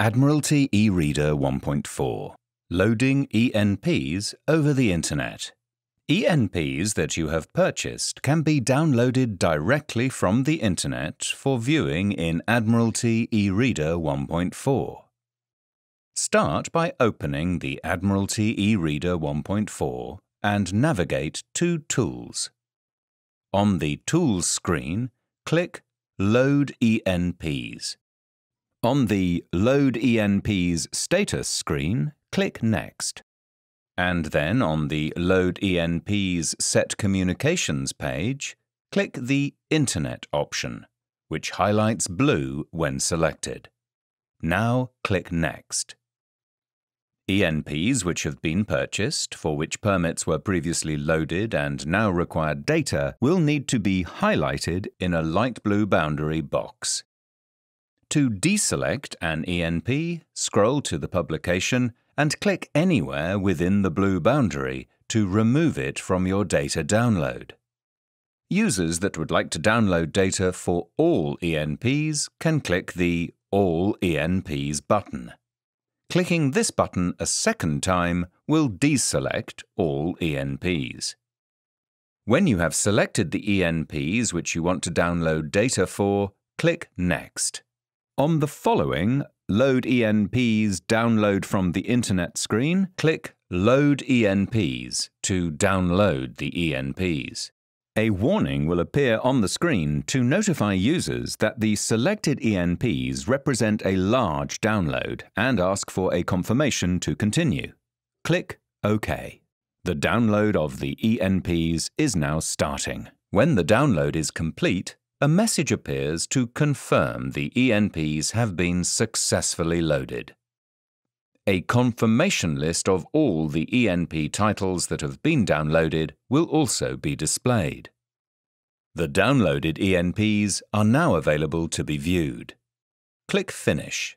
Admiralty eReader 1.4 Loading ENPs over the Internet. ENPs that you have purchased can be downloaded directly from the Internet for viewing in Admiralty eReader 1.4. Start by opening the Admiralty eReader 1.4 and navigate to Tools. On the Tools screen, click Load ENPs. On the Load ENPs status screen, click Next. And then on the Load ENPs Set Communications page, click the Internet option, which highlights blue when selected. Now click Next. ENPs which have been purchased, for which permits were previously loaded and now require data, will need to be highlighted in a light blue boundary box. To deselect an ENP, scroll to the publication and click anywhere within the blue boundary to remove it from your data download. Users that would like to download data for all ENPs can click the All ENPs button. Clicking this button a second time will deselect all ENPs. When you have selected the ENPs which you want to download data for, click Next. On the following Load ENPs Download from the Internet screen, click Load ENPs to download the ENPs. A warning will appear on the screen to notify users that the selected ENPs represent a large download and ask for a confirmation to continue. Click OK. The download of the ENPs is now starting. When the download is complete, a message appears to confirm the ENPs have been successfully loaded. A confirmation list of all the ENP titles that have been downloaded will also be displayed. The downloaded ENPs are now available to be viewed. Click Finish.